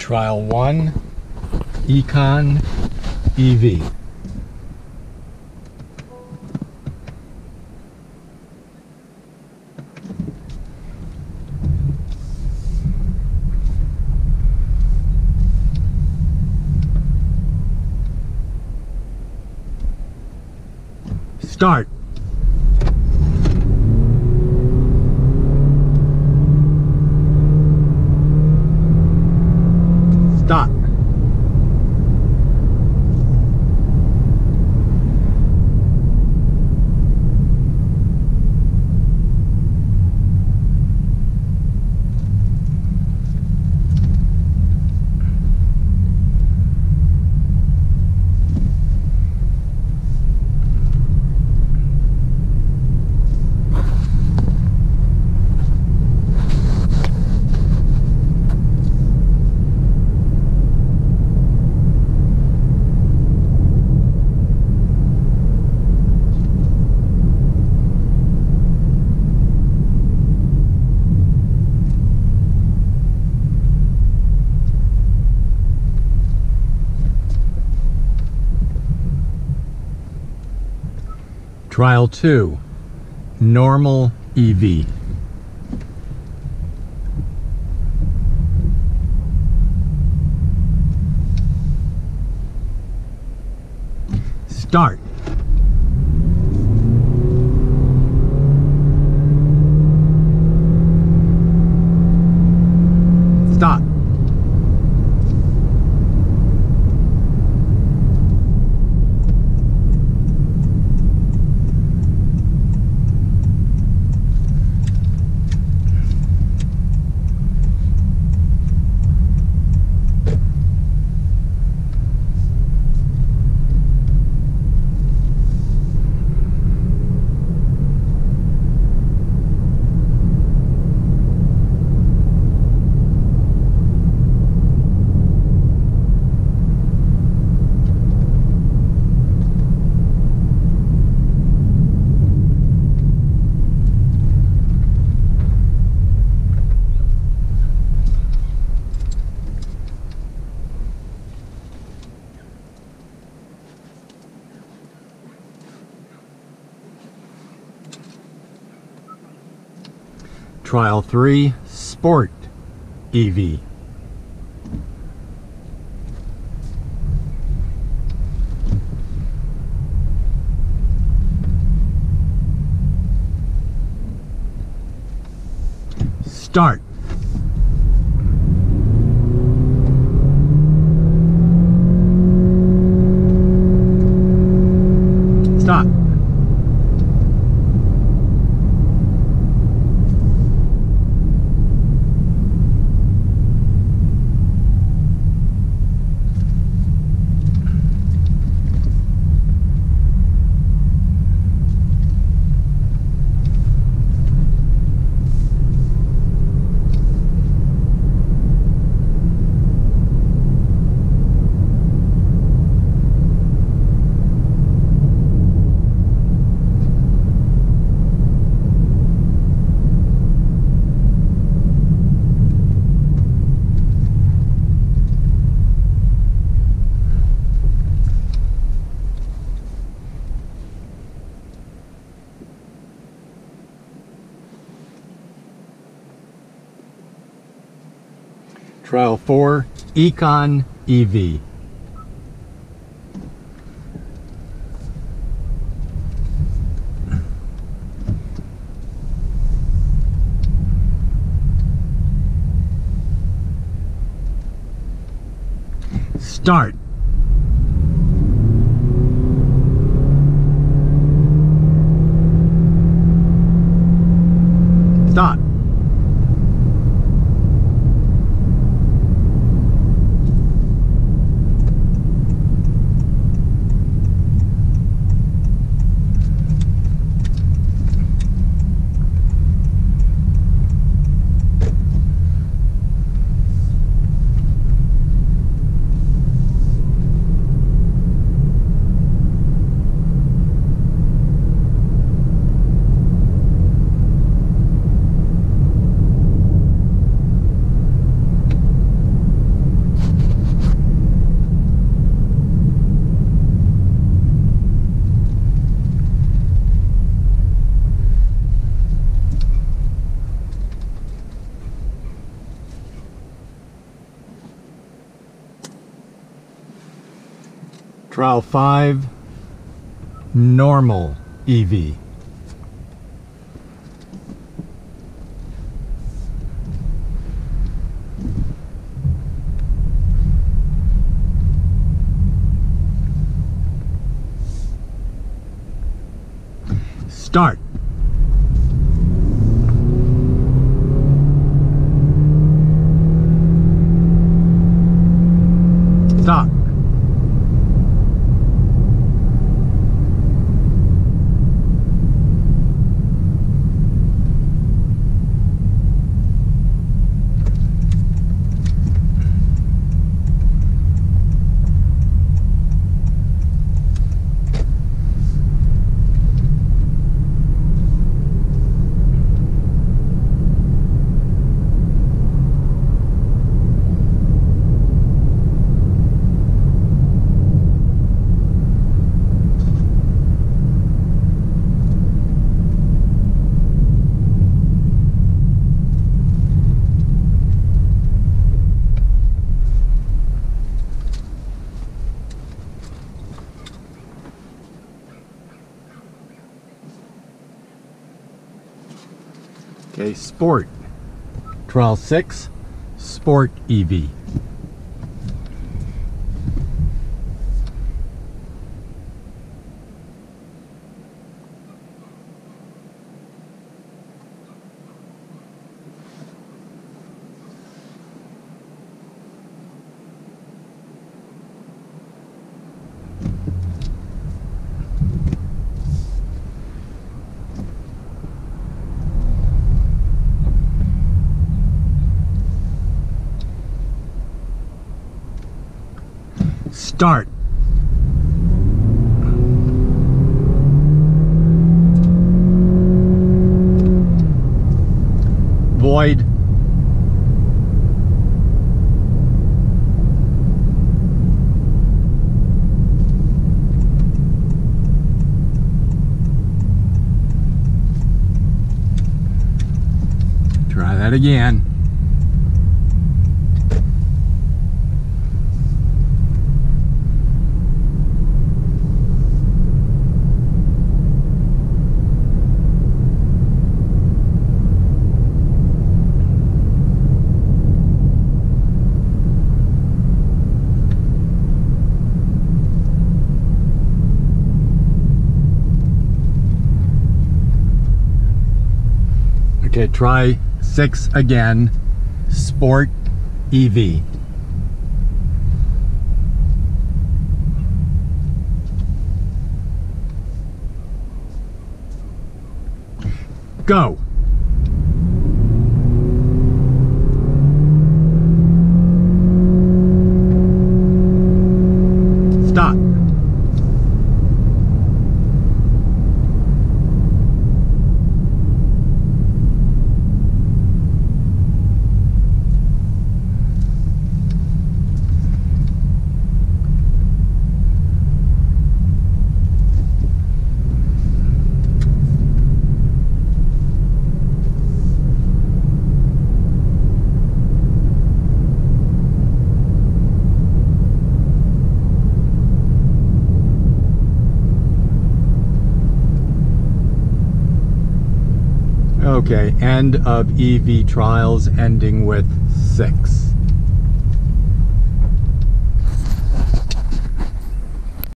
Trial 1 Econ EV. Start. Trial 2 Normal EV. Start. Trial 3 Sport EV. Start. Trial 4 Econ EV. Start. Trial 5 Normal EV. Start. Sport. Trial 6 Sport EV. Start. Void. Try that again. Okay, try six again. Sport EV. Go. Okay, end of EV trials ending with six.